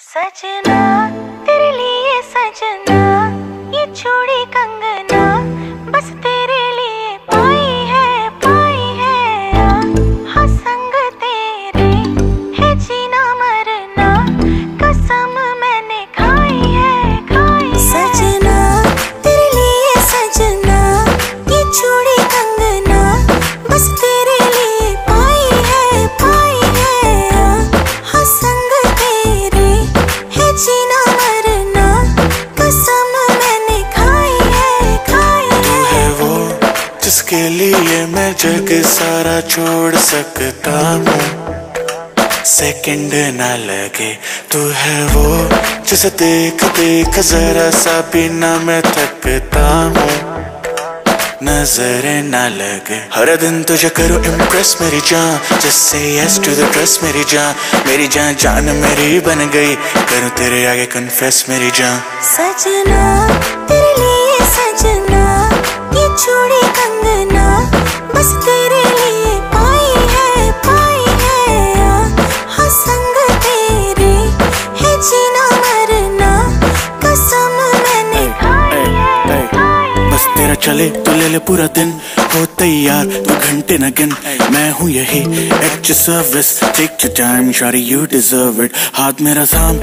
सजना तेरे लिए सजना ये चूड़ी जिसके लिए मैं जग सारा छोड़ सकता हूँ। सेकंड ना लगे, तू है वो जिसे देख देख जरा सा भी ना मैं थकता हूँ। नज़रें ना लगे, हर दिन तुझे करो इम्प्रेस मेरी जान। जिससे यस टू द ड्रेस मेरी जान मेरी जान जान मेरी बन गई। करूँ तेरे आगे कन्फेस मेरी जान। सजना, तेरे लिए तेरा चले तो ले ले पूरा दिन। हो तैयार तू घंटे न गिन। मैं हूँ यही H service take your time shawty you deserve it हाथ मेरा थाम